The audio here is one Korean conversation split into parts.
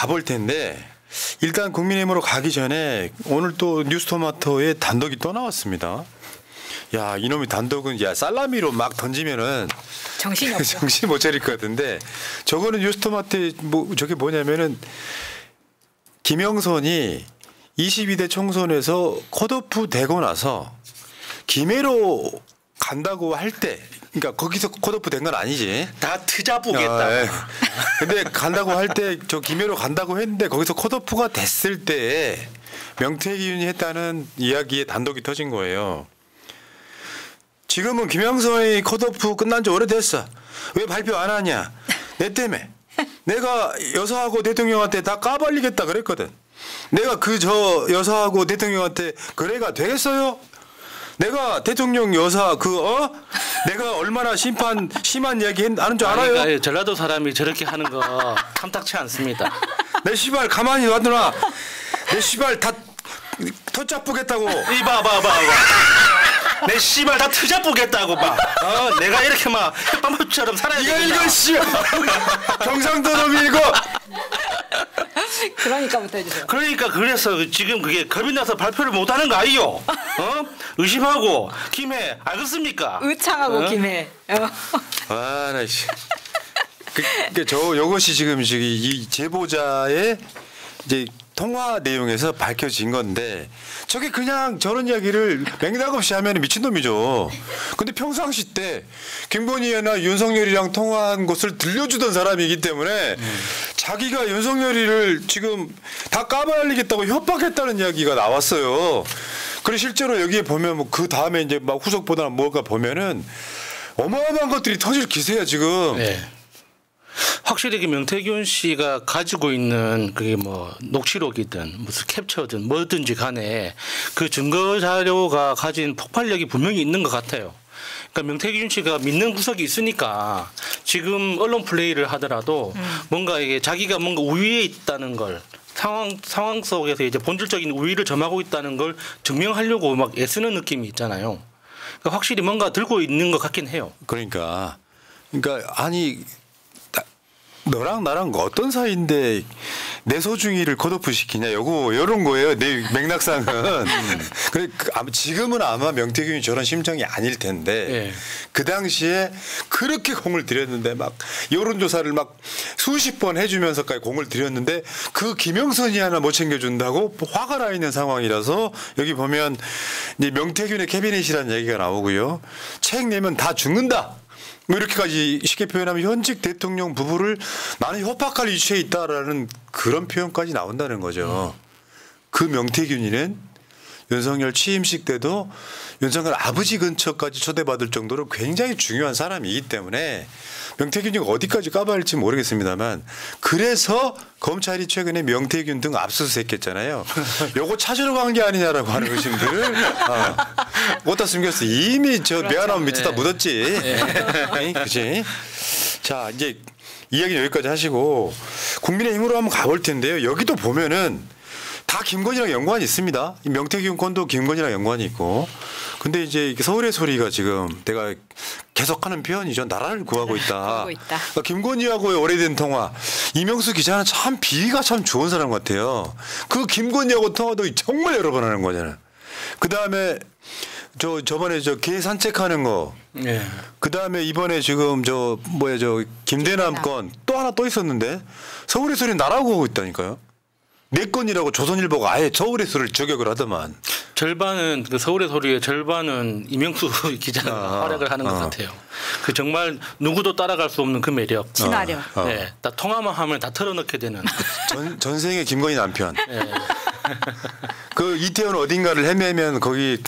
가볼 텐데 일단 국민의힘으로 가기 전에 오늘 또 뉴스토마토에 단독이 또 나왔습니다. 야 이놈의 단독은 야 살라미로 막 던지면은 정신이. 정신 못 차릴 것 같은데 저거는 뉴스토마토 뭐 저게 뭐냐면은 김영선이 22대 총선에서 컷오프 되고 나서 김해로 간다고 할 때 그러니까 거기서 컷오프 된 건 아니지. 다 트잡보겠다. 아, 예. 근데 간다고 할 때 저 김해로 간다고 했는데 거기서 컷오프가 됐을 때 명태균이 했다는 이야기에 단독이 터진 거예요. 지금은 김영선의 컷오프 끝난 지 오래됐어. 왜 발표 안 하냐? 내 때문에. 내가 여사하고 대통령한테 다 까발리겠다 그랬거든. 내가 그 저 여사하고 대통령한테 그래가 되겠어요? 내가 대통령 여사 그 어? 내가 얼마나 심판 심한 얘기 했- 하는 줄 알아요? 그러니까 전라도 사람이 저렇게 하는 거 탐탁치 않습니다. 내 시발 가만히 놔두나. 내 시발 다 터짝 보겠다고. 이봐 봐봐 봐. 내 씨발 다 트잡보겠다고 봐. 어, 내가 이렇게 막 햇밤처럼 살아야 이거 되겠나? 이거 씨. 경상도 놈이 이거. 그러니까부터 해주세요. 그러니까 그래서 지금 그게 겁이 나서 발표를 못 하는 거 아니요? 어? 의심하고 김해 알겠습니까? 의창하고 어? 김해. 어. 아, 나 씨. 그, 그, 저, 요것이 지금 이 제보자의 이제 통화 내용에서 밝혀진 건데 저게 그냥 저런 이야기를 맥락 없이 하면 미친놈이죠. 근데 평상시 때 김건희나 윤석열이랑 통화한 것을 들려주던 사람이기 때문에 자기가 윤석열이를 지금 다 까발리겠다고 협박했다는 이야기가 나왔어요. 그리고 실제로 여기에 보면 뭐 그 다음에 이제 막 후속 보다 뭐가 보면은 어마어마한 것들이 터질 기세야 지금. 네. 확실히 그 명태균 씨가 가지고 있는 그게 뭐 녹취록이든 무슨 캡처든 뭐든지 간에 그 증거 자료가 가진 폭발력이 분명히 있는 것 같아요. 그러니까 명태균 씨가 믿는 구석이 있으니까 지금 언론 플레이를 하더라도 뭔가 이게 자기가 뭔가 우위에 있다는 걸 상황 상황 속에서 이제 본질적인 우위를 점하고 있다는 걸 증명하려고 막 애쓰는 느낌이 있잖아요. 그러니까 확실히 뭔가 들고 있는 것 같긴 해요. 그러니까 그러니까 아니 나- 너랑 나랑 어떤 사이인데 내 소중이를 컷오프 시키냐 요거 요런 거예요 내 맥락상은 그래 그 아마 지금은 아마 명태균이 저런 심정이 아닐 텐데 예. 그 당시에 그렇게 공을 들였는데 막 여론조사를 막 수십 번 해주면서까지 공을 들였는데 그 김영선이 하나 못 챙겨준다고 화가 나 있는 상황이라서 여기 보면 이제 명태균의 캐비넷이라는 얘기가 나오고요 책 내면 다 죽는다. 뭐 이렇게까지 쉽게 표현하면 현직 대통령 부부를 나는 협박할 위치에 있다라는 그런 표현까지 나온다는 거죠. 그 명태균이는 윤석열 취임식 때도 윤석열 아버지 근처까지 초대받을 정도로 굉장히 중요한 사람이기 때문에 명태균이 어디까지 까발릴지 모르겠습니다만 그래서 검찰이 최근에 명태균 등 압수수색했잖아요. 요거 찾으러 간 게 아니냐라고 하는 의심들 어. 어디다 숨겼어 이미 저 미안하면 밑에 다 묻었지. 그지? 자 이제 이야기 여기까지 하시고 국민의힘으로 한번 가볼 텐데요. 여기도 보면은 다 김건희랑 연관이 있습니다. 이 명태균 건도 김건희랑 연관이 있고. 근데 이제 서울의 소리가 지금 내가 계속하는 표현이죠. 나라를 구하고 있다. 구하고 있다. 그러니까 김건희하고의 오래된 통화. 이명수 기자는 참 비위가 참 좋은 사람 같아요. 그 김건희하고 통화도 정말 여러 번 하는 거잖아요. 그 다음에 저 저번에 저 개 산책하는 거. 예. 그 다음에 이번에 지금 저 뭐야 저 김대남 김대남. 건 또 하나 또 있었는데 서울의 소리 나라고 하고 있다니까요. 내 건이라고 조선일보가 아예 서울의 소리를 저격을 하더만. 절반은 그 서울의 소리의 절반은 이명수 기자가 아, 활약을 하는 것 아. 같아요. 그 정말 누구도 따라갈 수 없는 그 매력. 친화력. 어. 네, 딱 통화만 하면 다 털어넣게 되는. 전 전생의 김건희 남편. 예. 그 이태원 어딘가를 헤매면 거기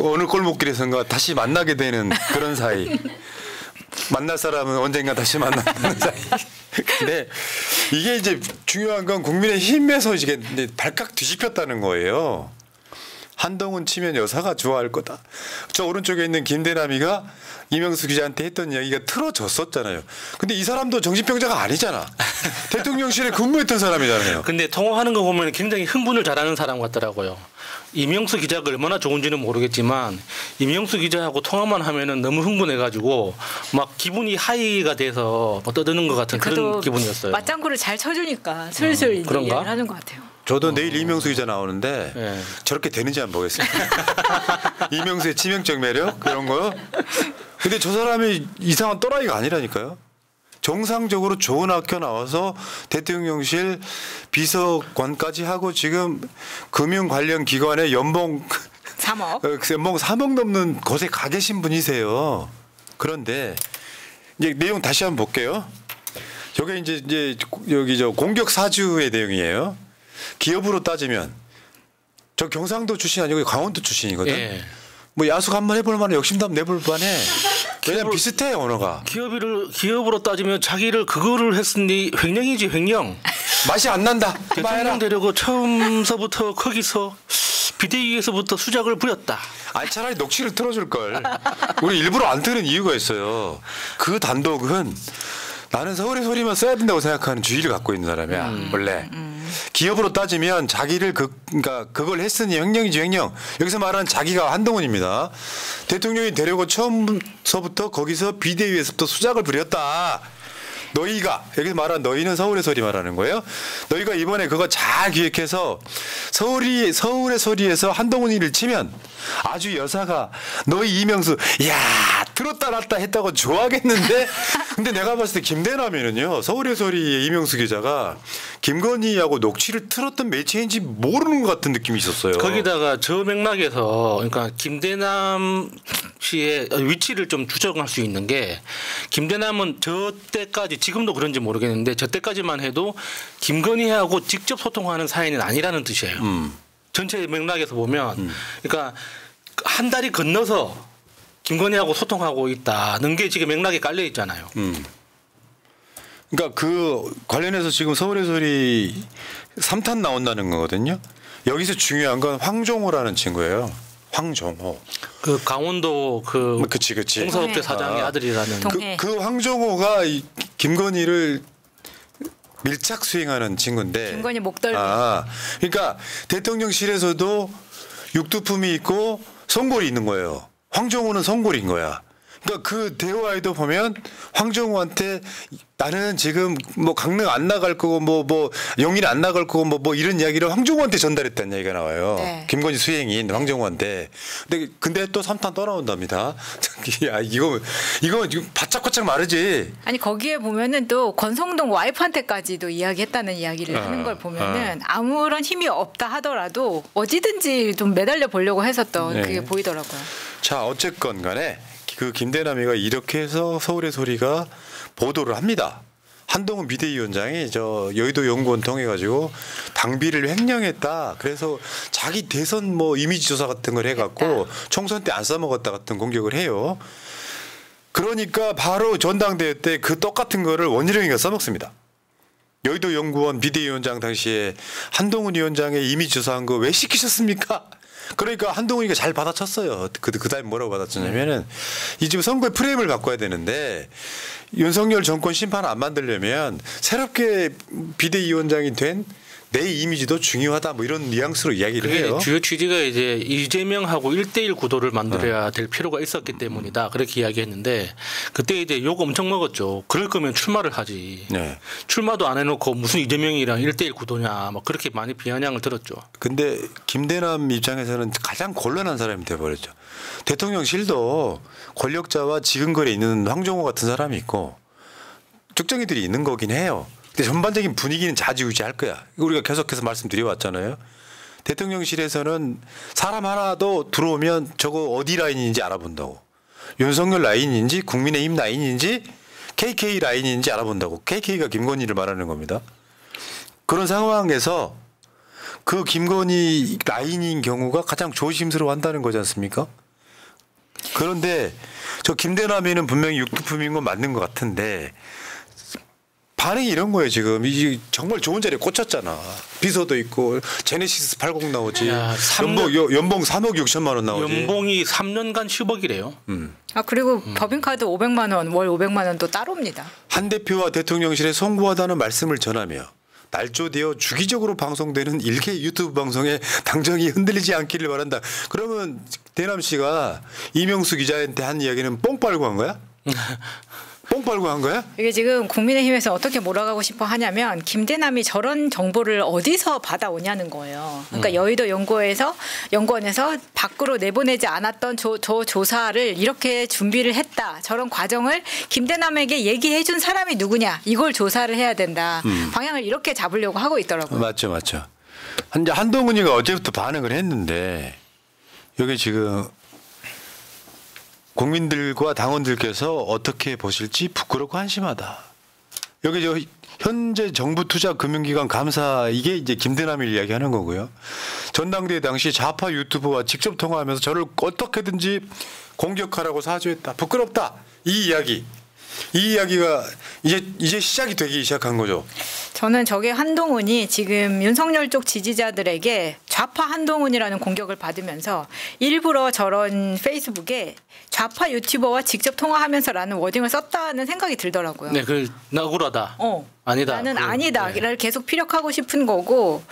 어느 골목길에선가 다시 만나게 되는 그런 사이. 만날 사람은 언젠가 다시 만나는 사이. 근데 이게 이제 중요한 건 국민의 힘에서 이게 발칵 뒤집혔다는 거예요. 한동훈 치면 여사가 좋아할 거다. 저 오른쪽에 있는 김대남이가 이명수 기자한테 했던 이야기가 틀어졌었잖아요. 근데 이 사람도 정신병자가 아니잖아. 대통령실에 근무했던 사람이잖아요. 근데 통화하는 거 보면 굉장히 흥분을 잘하는 사람 같더라고요. 이명수 기자가 얼마나 좋은지는 모르겠지만 이명수 기자하고 통화만 하면은 너무 흥분해가지고 막 기분이 하이가 돼서 막 떠드는 것 같은 그런 기분이었어요. 맞장구를 잘 쳐주니까 슬슬 이제 그런가? 하는 것 같아요. 저도 내일 이명수 기자 나오는데 예. 저렇게 되는지 한번 보겠습니다. 이명수의 치명적 매력 그런 거. 근데 저 사람이 이상한 또라이가 아니라니까요. 정상적으로 좋은 학교 나와서 대통령실 비서관까지 하고 지금 금융 관련 기관에 연봉 3억. 어, 그 연봉 3억 넘는 곳에 가 계신 분이세요. 그런데 이제 내용 다시 한번 볼게요. 저게 이제 이제 여기 저 공격 사주의 내용이에요. 기업으로 따지면 저 경상도 출신 아니고 강원도 출신이거든. 예. 뭐 야숙 한번 해볼 만해 욕심도 한번 내볼 만해. 왜냐면 기업으로- 비슷해 언어가. 기업을 기업으로 따지면 자기를 그거를 했으니 횡령이지 횡령. 맛이 안 난다. 대통령 해봐라. 되려고 처음서부터 거기서 비대위에서부터 수작을 부렸다. 아니 차라리 녹취를 틀어줄 걸. 우리 일부러 안 트는 이유가 있어요. 그 단독은 나는 서울의 소리만 써야 된다고 생각하는 주의를 갖고 있는 사람이야 원래. 기업으로 따지면 자기를 그 그러니까 그걸 했으니 횡령이지 횡령. 여기서 말하는 자기가 한동훈입니다. 대통령이 되려고 처음서부터 거기서 비대위에서부터 수작을 부렸다. 너희가 여기서 말한 너희는 서울의 소리 말하는 거예요. 너희가 이번에 그거 잘 기획해서 서울이 서울의 소리에서 한동훈이를 치면 아주 여사가 너희 이명수 야 들었다 놨다 했다고 좋아하겠는데 근데 내가 봤을 때 김대남이는요 서울의 소리의 이명수 기자가 김건희하고 녹취를 틀었던 매체인지 모르는 것 같은 느낌이 있었어요. 거기다가 저 맥락에서 그러니까 김대남 씨의 위치를 좀 추정할 수 있는 게 김대남은 저 때까지 지금도 그런지 모르겠는데 저 때까지만 해도 김건희하고 직접 소통하는 사이는 아니라는 뜻이에요. 음. 전체 맥락에서 보면 그러니까 한 달이 건너서 김건희하고 소통하고 있다는 게 지금 맥락에 깔려 있잖아요. 음. 그러니까 그 관련해서 지금 서울의 소리 3탄 나온다는 거거든요. 여기서 중요한 건 황종호라는 친구예요. 황종호. 그 강원도 그 그치 그치. 공사업체 동해. 사장의 아. 아들이라는 동- 그. 그 황종호가 이 김건희를 밀착 수행하는 친구인데. 김건희 목덜미. 아, 그러니까 대통령실에서도 육두품이 있고 성골이 있는 거예요. 황종호는 성골인 거야. 그러니까 그 대화에도 보면 황종호한테 나는 지금 뭐 강릉 안 나갈 거고 뭐뭐 영일 안 나갈 거고 뭐뭐 이런 이야기를 황종호한테 전달했다는 얘기가 나와요. 네. 김건희 수행인 황종호한테. 근데 근데 또 삼탄 떠나온답니다. 야 이거 이거 지금 바짝바짝 마르지. 아니 거기에 보면은 또 권성동 와이프한테까지도 이야기했다는 이야기를 아, 하는 걸 보면은 아 무런 힘이 없다 하더라도 어디든지 좀 매달려 보려고 했었던 네. 그게 보이더라고요. 자 어쨌건 간에 그 김대남이가 이렇게 해서 서울의 소리가 보도를 합니다. 한동훈 비대위원장이 저 여의도 연구원 통해 가지고 당비를 횡령했다. 그래서 자기 대선 뭐 이미지 조사 같은 걸 해갖고 총선 때 안 써먹었다 같은 공격을 해요. 그러니까 바로 전당대회 때 그 똑같은 거를 원희룡이가 써먹습니다. 여의도 연구원 비대위원장 당시에 한동훈 위원장의 이미지 조사한 거 왜 시키셨습니까? 그러니까 한동훈이가 잘 받아쳤어요. 그, 그 다음에 뭐라고 받아쳤냐면은 이 지금 선거의 프레임을 바꿔야 되는데 윤석열 정권 심판 안 만들려면 새롭게 비대위원장이 된 내 이미지도 중요하다 뭐 이런 뉘앙스로 이야기를 그게 해요. 주요 취지가 이제 이재명하고 1대1 구도를 만들어야 될 필요가 있었기 때문이다. 그렇게 이야기했는데 그때 이제 욕 엄청 먹었죠. 그럴 거면 출마를 하지. 네. 출마도 안 해놓고 무슨 이재명이랑 1대1 구도냐. 막 그렇게 많이 비아냥을 들었죠. 근데 김대남 입장에서는 가장 곤란한 사람이 돼버렸죠. 대통령실도 권력자와 지근거리에 있는 황정호 같은 사람이 있고 특정이들이 있는 거긴 해요. 근데 전반적인 분위기는 자지우지할 거야. 우리가 계속해서 말씀드려왔잖아요. 대통령실에서는 사람 하나도 들어오면 저거 어디 라인인지 알아본다고. 윤석열 라인인지 국민의힘 라인인지 KK 라인인지 알아본다고. KK가 김건희를 말하는 겁니다. 그런 상황에서 그 김건희 라인인 경우가 가장 조심스러워 한다는 거지 않습니까? 그런데 저 김대남이는 분명히 육두품인 건 맞는 것 같은데 반응이 이런 거예요 지금 이 정말 좋은 자리에 꽂혔잖아 비서도 있고 제네시스 80 나오지 야, 삼 연봉 여- 연봉 3억 6천만 원 나오지 연봉이 3년간 10억이래요. 아 그리고 음. 법인카드 500만 원, 월 500만 원도 따로입니다. 한 대표와 대통령실에 송구하다는 말씀을 전하며 날조되어 주기적으로 방송되는 일개 유튜브 방송에 당정이 흔들리지 않기를 바란다. 그러면 대남 씨가 이명수 기자한테 한 이야기는 뽕 빨고 한 거야? 뽕 빨고 한 거야? 이게 지금 국민의힘에서 어떻게 몰아가고 싶어 하냐면 김대남이 저런 정보를 어디서 받아오냐는 거예요. 그러니까 여의도 연구원에서 연구원에서 밖으로 내보내지 않았던 저, 저 조사를 이렇게 준비를 했다. 저런 과정을 김대남에게 얘기해 준 사람이 누구냐. 이걸 조사를 해야 된다. 방향을 이렇게 잡으려고 하고 있더라고요. 맞죠, 맞죠. 한 한동훈이가 어제부터 반응을 했는데 여기 지금 국민들과 당원들께서 어떻게 보실지 부끄럽고 한심하다. 여기 저 현재 정부 투자 금융기관 감사 이게 이제 김대남을 이야기하는 거고요. 전당대회 당시 좌파 유튜버와 직접 통화하면서 저를 어떻게든지 공격하라고 사주했다. 부끄럽다. 이 이야기. 이 이야기가 이제 이제 시작이 되기 시작한 거죠. 저는 저게 한동훈이 지금 윤석열 쪽 지지자들에게 좌파 한동훈이라는 공격을 받으면서 일부러 저런 페이스북에 좌파 유튜버와 직접 통화하면서라는 워딩을 썼다는 생각이 들더라고요. 네, 그 억울하다. 어. 아니다. 나는 그, 아니다를 네. 계속 피력하고 싶은 거고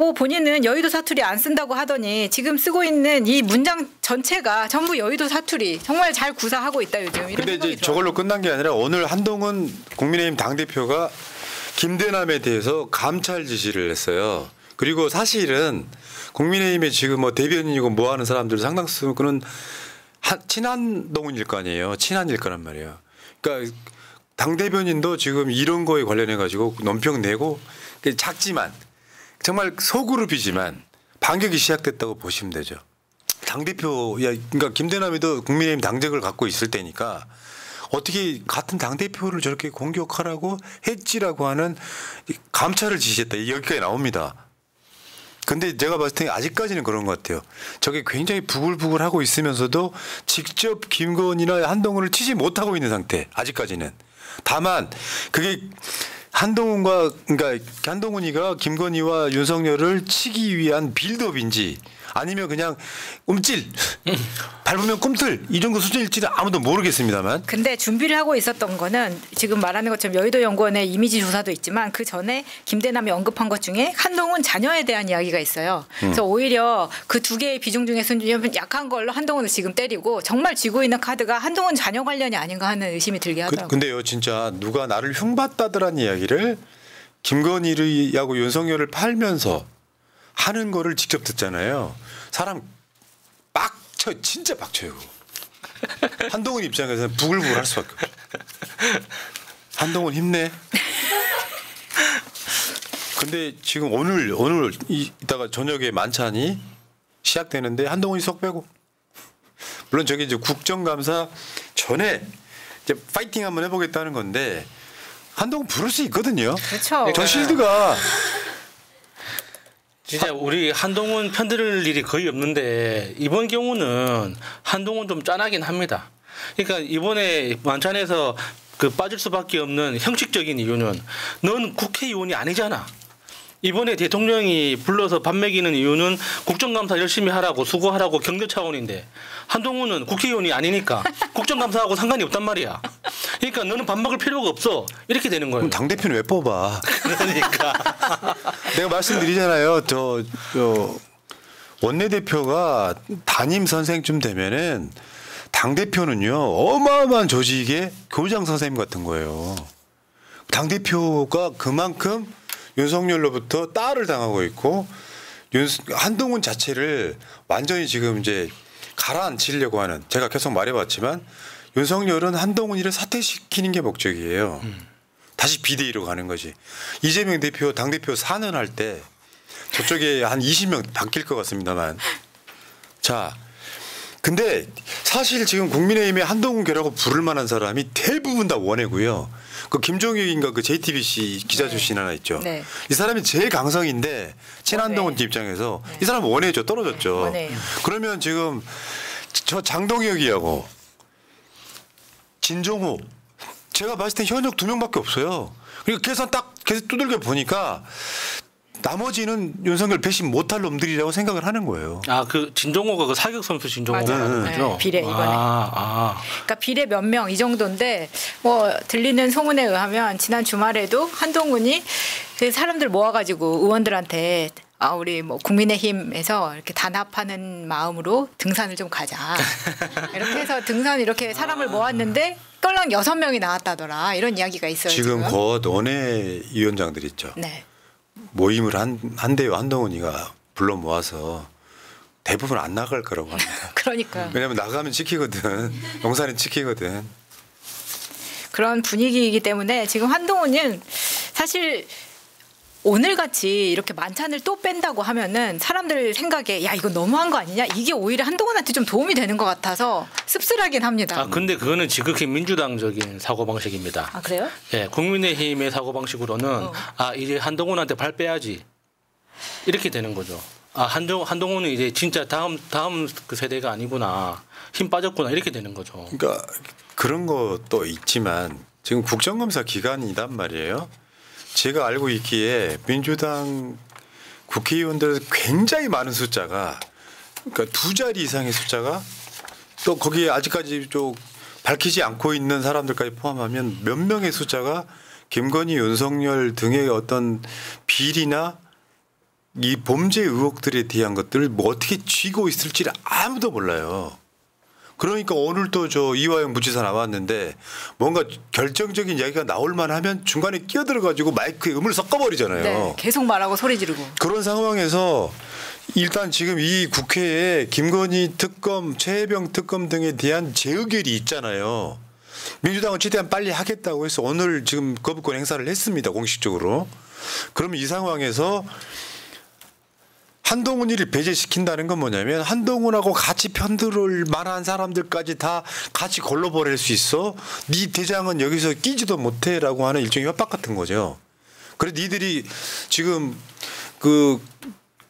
뭐 본인은 여의도 사투리 안 쓴다고 하더니 지금 쓰고 있는 이 문장 전체가 전부 여의도 사투리 정말 잘 구사하고 있다 요즘 이런 근데 생각이 이제 저걸로 끝난 게 아니라 오늘 한동훈 국민의힘 당 대표가 김대남에 대해서 감찰 지시를 했어요. 그리고 사실은 국민의힘에 지금 뭐 대변인이고 뭐 하는 사람들 상당수 그는 한- 친한 동훈일 거 아니에요. 친한일 거란 말이에요. 그러니까 당 대변인도 지금 이런 거에 관련해 가지고 논평 내고 그 작지만 정말 소그룹이지만 반격이 시작됐다고 보시면 되죠. 당 대표 야 그러니까 김대남이도 국민의힘 당적을 갖고 있을 때니까 어떻게 같은 당 대표를 저렇게 공격하라고 했지라고 하는 이 감찰을 지시했다 여기까지 나옵니다. 근데 제가 봤을 때 아직까지는 그런 것 같아요. 저게 굉장히 부글부글 하고 있으면서도 직접 김건희나 한동훈을 치지 못하고 있는 상태. 아직까지는. 다만 그게 한동훈과 그러니까 한동훈이가 김건희와 윤석열을 치기 위한 빌드업인지 아니면 그냥 움찔 밟으면 꿈틀 이 정도 수준일지는 아무도 모르겠습니다만 근데 준비를 하고 있었던 거는 지금 말하는 것처럼 여의도 연구원의 이미지 조사도 있지만 그 전에 김대남이 언급한 것 중에 한동훈 자녀에 대한 이야기가 있어요. 그래서 오히려 그 두 개의 비중 중에서 좀 약한 걸로 한동훈을 지금 때리고 정말 쥐고 있는 카드가 한동훈 자녀 관련이 아닌가 하는 의심이 들게 그, 하더라고요. 근데요 진짜 누가 나를 흉봤다더란 이야기를 김건희하고 윤석열을 팔면서 하는 거를 직접 듣잖아요. 사람 빡쳐 진짜 빡쳐요. 한동훈 입장에서는 부글부글 할 수밖에 없죠. 한동훈 힘내. 근데 지금 오늘 오늘 이- 이따가 저녁에 만찬이 시작되는데 한동훈이 속 빼고 물론 저기 이제 국정감사 전에 이제 파이팅 한번 해보겠다는 건데 한동훈 부를 수 있거든요. 그렇죠. 저 실드가 진짜 우리 한동훈 편들을 일이 거의 없는데 이번 경우는 한동훈 좀 짠하긴 합니다. 그러니까 이번에 만찬에서 그 빠질 수밖에 없는 형식적인 이유는 넌 국회의원이 아니잖아. 이번에 대통령이 불러서 밥 먹이는 이유는 국정감사 열심히 하라고 수고하라고 격려 차원인데 한동훈은 국회의원이 아니니까 국정감사하고 상관이 없단 말이야. 그러니까 너는 밥 먹을 필요가 없어. 이렇게 되는 거예요. 그럼 당 대표는 왜 뽑아? 그러니까 내가 말씀드리잖아요. 저, 저 원내 대표가 담임 선생쯤 되면은 당 대표는요 어마어마한 조직의 교장 선생님 같은 거예요. 당 대표가 그만큼 윤석열로부터 딸을 당하고 있고 윤, 한동훈 자체를 완전히 지금 이제 가라앉히려고 하는 제가 계속 말해봤지만 윤석열은 한동훈이를 사퇴시키는 게 목적이에요. 다시 비대위로 가는 거지. 이재명 대표 당 대표 4년 할 때 저쪽에 한 20명 바뀔 것 같습니다만. 자, 근데 사실 지금 국민의힘에 한동훈 계라고 부를 만한 사람이 대부분 다 원해고요. 그 김종익인가 그 JTBC 기자 네. 출신 하나 있죠. 네. 이 사람이 제일 강성인데 친한동훈 원해. 입장에서 이 사람 은 원해죠 떨어졌죠. 네, 원해요. 그러면 지금 저 장동혁이하고 진종호 제가 봤을 때 현역 두 명밖에 없어요. 그리고 계산 딱 계속 두들겨 보니까 나머지는 윤석열 배신 못할 놈들이라고 생각을 하는 거예요. 아 그 진종호가 그 사격 선수 진종호가 네, 거죠. 비례 이번에. 아, 아. 그러니까 비례 몇 명 이 정도인데 뭐 들리는 소문에 의하면 지난 주말에도 한동훈이 그 사람들 모아가지고 의원들한테 아 우리 뭐 국민의힘에서 이렇게 단합하는 마음으로 등산을 좀 가자 이렇게 해서 등산 이렇게 사람을 모았는데 꼴랑 여섯 명이 나왔다더라 이런 이야기가 있어요 지금 지금. 곧 원외 위원장들 있죠. 네. 모임을 한 한대요 한동훈이가 불러 모아서 대부분 안 나갈 거라고 합니다. 그러니까 왜냐면 나가면 찍히거든. 용산은 찍히거든. 그런 분위기이기 때문에 지금 한동훈은 사실 오늘 같이 이렇게 만찬을 또 뺀다고 하면은 사람들 생각에 야 이거 너무한 거 아니냐 이게 오히려 한동훈한테 좀 도움이 되는 것 같아서 씁쓸하긴 합니다. 아 근데 그거는 지극히 민주당적인 사고 방식입니다. 아, 그래요? 예, 국민의힘의 사고 방식으로는 어. 아 이제 한동훈한테 발 빼야지 이렇게 되는 거죠. 아 한동 한동훈은 이제 진짜 다음 다음 그 세대가 아니구나 힘 빠졌구나 이렇게 되는 거죠. 그러니까 그런 것도 있지만 지금 국정감사 기간이단 말이에요. 제가 알고 있기에 민주당 국회의원들 굉장히 많은 숫자가 그러니까 두 자리 이상의 숫자가 또 거기에 아직까지 좀 밝히지 않고 있는 사람들까지 포함하면 몇 명의 숫자가 김건희, 윤석열 등의 어떤 비리나 이 범죄 의혹들에 대한 것들을 뭐 어떻게 쥐고 있을지를 아무도 몰라요. 그러니까 오늘 또 저 이화영 부지사 나왔는데 뭔가 결정적인 이야기가 나올 만하면 중간에 끼어들어 가지고 마이크에 음을 섞어버리잖아요. 네, 계속 말하고 소리 지르고. 그런 상황에서 일단 지금 이 국회에 김건희 특검, 최혜병 특검 등에 대한 재의결이 있잖아요. 민주당은 최대한 빨리 하겠다고 해서 오늘 지금 거부권 행사를 했습니다. 공식적으로. 그러면 이 상황에서 한동훈이를 배제시킨다는 건 뭐냐면 한동훈하고 같이 편들을 만한 사람들까지 다 같이 걸러버릴 수 있어. 네 대장은 여기서 끼지도 못해라고 하는 일종의 협박 같은 거죠. 그래 니들이 지금 그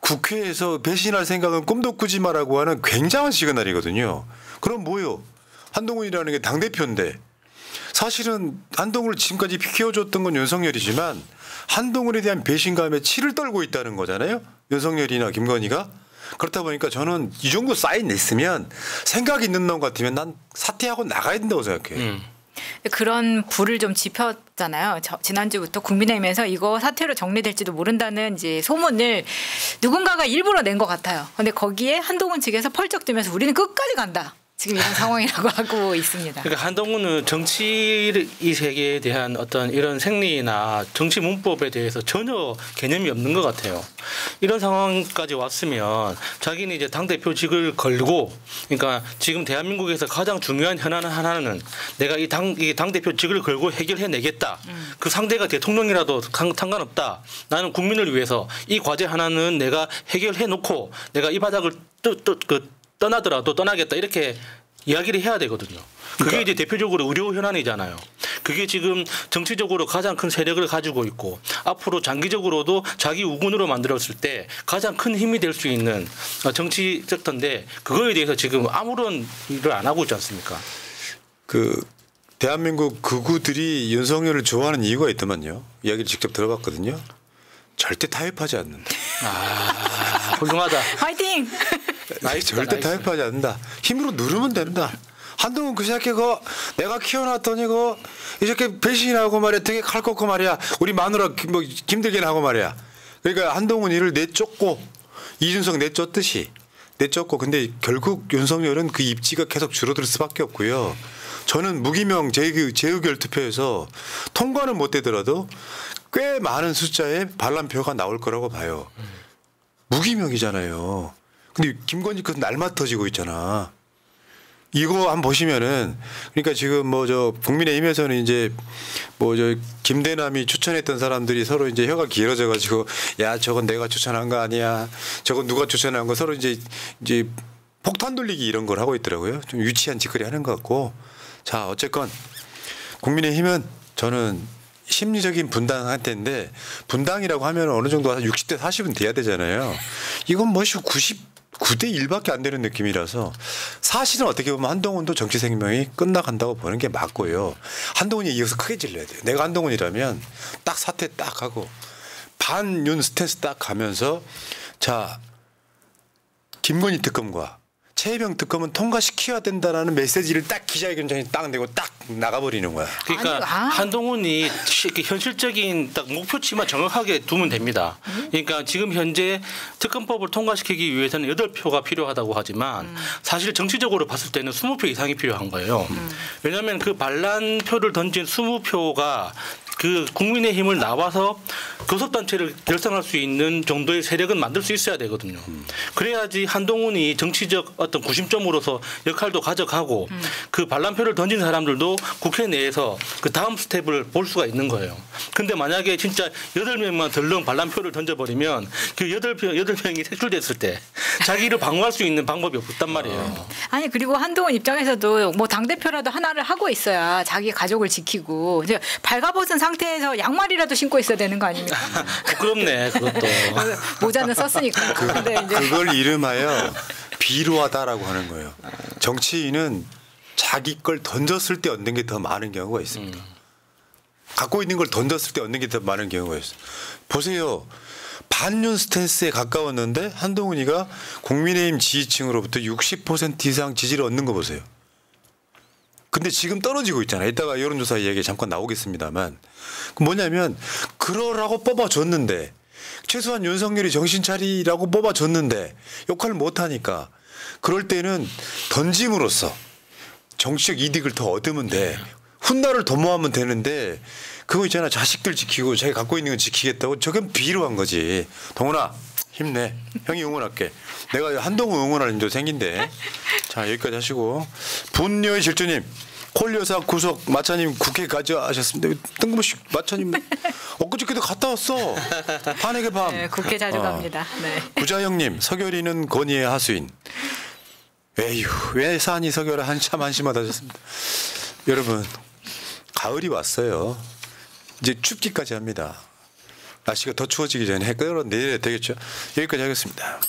국회에서 배신할 생각은 꿈도 꾸지 마라고 하는 굉장한 시그널이거든요. 그럼 뭐요? 한동훈이라는 게 당 대표인데 사실은 한동훈을 지금까지 키워줬던 건 윤석열이지만 한동훈에 대한 배신감에 치를 떨고 있다는 거잖아요. 윤석열이나 김건희가 그렇다 보니까 저는 이 정도 사인 냈으면 생각 있는 놈 같으면 난 사퇴하고 나가야 된다고 생각해요. 음. 그런 불을 좀 지폈잖아요. 저- 지난주부터 국민의힘에서 이거 사태로 정리될지도 모른다는 이제 소문을 누군가가 일부러 낸 것 같아요. 근데 거기에 한동훈 측에서 펄쩍 뜨면서 우리는 끝까지 간다. 지금 이런 상황이라고 하고 있습니다. 그러니까 한동훈은 정치 이 세계에 대한 어떤 이런 생리나 정치 문법에 대해서 전혀 개념이 없는 것 같아요. 이런 상황까지 왔으면 자기는 이제 당 대표직을 걸고, 그러니까 지금 대한민국에서 가장 중요한 현안 하나는 내가 이 당 이 당 대표직을 걸고 해결해 내겠다. 그 상대가 대통령이라도 상- 상관없다. 나는 국민을 위해서 이 과제 하나는 내가 해결해 놓고 내가 이 바닥을 또 또그 떠나더라도 떠나겠다 이렇게 이야기를 해야 되거든요. 그게 이제 대표적으로 의료 현안이잖아요. 그게 지금 정치적으로 가장 큰 세력을 가지고 있고 앞으로 장기적으로도 자기 우군으로 만들었을 때 가장 큰 힘이 될 수 있는 어, 정치 섹터인데 그거에 대해서 지금 아무런 일을 안 하고 있지 않습니까? 그 대한민국 극우들이 윤석열을 좋아하는 이유가 있더만요. 이야기를 직접 들어봤거든요. 절대 타협하지 않는다. 아, 훌륭하다. 화이팅! 나이스다, 절대. 타협하지 않는다. 힘으로 누르면 된다. 한동훈 그 새끼 그 내가 키워놨더니 그 이렇게 배신하고 말이야 되게 칼 꺾고 말이야 우리 마누라 김- 뭐 김들긴 하고 말이야 그러니까 한동훈 이를 내쫓고 이준석 내쫓듯이 내쫓고 근데 결국 윤석열은 그 입지가 계속 줄어들 수밖에 없고요 저는 무기명 재의, 재의결 투표에서 통과는 못 되더라도 꽤 많은 숫자의 반란표가 나올 거라고 봐요 무기명이잖아요 근데 김건희 그 날마 터지고 있잖아. 이거 한번 보시면은 그러니까 지금 뭐 저 국민의힘에서는 이제 뭐 저 김대남이 추천했던 사람들이 서로 이제 혀가 길어져 가지고 야 저건 내가 추천한 거 아니야 저건 누가 추천한 거 서로 이제 이제 폭탄 돌리기 이런 걸 하고 있더라고요 좀 유치한 짓거리 하는 것 같고 자 어쨌건 국민의힘은 저는 심리적인 분당할 텐데 분당이라고 하면 어느 정도 한 60대 40은 돼야 되잖아요. 이건 뭐시 90 9대 1밖에 안 되는 느낌이라서 사실은 어떻게 보면 한동훈도 정치 생명이 끝나간다고 보는 게 맞고요. 한동훈이 이어서 크게 질러야 돼요. 내가 한동훈이라면 딱 사퇴 딱 하고 반윤 스탠스 딱 가면서 자 김건희 특검과 최혜병 특검은 통과시켜야 된다라는 메시지를 딱 기자회견장에 딱 내고 딱 나가버리는 거야. 그러니까 아니, 아. 한동훈이 현실적인 딱 목표치만 정확하게 두면 됩니다. 그러니까 지금 현재 특검법을 통과시키기 위해서는 8표가 필요하다고 하지만 사실 정치적으로 봤을 때는 20표 이상이 필요한 거예요. 왜냐하면 그 반란표를 던진 20표가 그 국민의힘을 나와서 교섭단체를 결성할 수 있는 정도의 세력은 만들 수 있어야 되거든요. 그래야지 한동훈이 정치적 어떤 구심점으로서 역할도 가져가고 그 반란표를 던진 사람들도 국회 내에서 그 다음 스텝을 볼 수가 있는 거예요. 근데 만약에 진짜 여덟 명만 덜렁 반란표를 던져버리면 그 여덟 명 여덟 명이 색출됐을 때 자기를 방어할 수 있는 방법이 없단 말이에요. 아니 그리고 한동훈 입장에서도 뭐 당 대표라도 하나를 하고 있어야 자기 가족을 지키고 이제 발가벗은 상태에서 양말이라도 신고 있어야 되는 거 아닙니까? 부끄럽네 그것도. 모자는 썼으니까. 근데 이제 그걸 이름하여 비루하다라고 하는 거예요. 정치인은 자기 걸 던졌을 때 얻는 게 더 많은 경우가 있습니다. 갖고 있는 걸 던졌을 때 얻는 게 더 많은 경우가 있어요. 보세요. 반윤 스탠스에 가까웠는데 한동훈이가 국민의힘 지지층으로부터 60% 이상 지지를 얻는 거 보세요. 근데 지금 떨어지고 있잖아요. 이따가 여론조사 얘기 잠깐 나오겠습니다만. 그 뭐냐면 그러라고 뽑아줬는데 최소한 윤석열이 정신 차리라고 뽑아줬는데 역할을 못하니까 그럴 때는 던짐으로써 정치적 이득을 더 얻으면 돼. 훗날을 도모하면 되는데 그거 있잖아 자식들 지키고 자기 갖고 있는 건 지키겠다고 저건 비루한 거지. 동훈아 힘내. 형이 응원할게. 내가 한동훈 응원하는 줄 생긴데. 자 여기까지 하시고 분녀의 질주님. 콜 여사 구속 마차님 국회 가져가셨습니다. 뜬금없이 마차님 엊그저께도 갔다 왔어. 한해의 밤. 네, 국회 자주 어. 갑니다. 네. 구자영님 서결이는 건의의 하수인. 에휴 왜 산이 서결아 한참 한심하다셨습니다. 여러분 가을이 왔어요. 이제 춥기까지 합니다. 날씨가 더 추워지기 전에 해 끌어내려야 되겠죠. 여기까지 하겠습니다.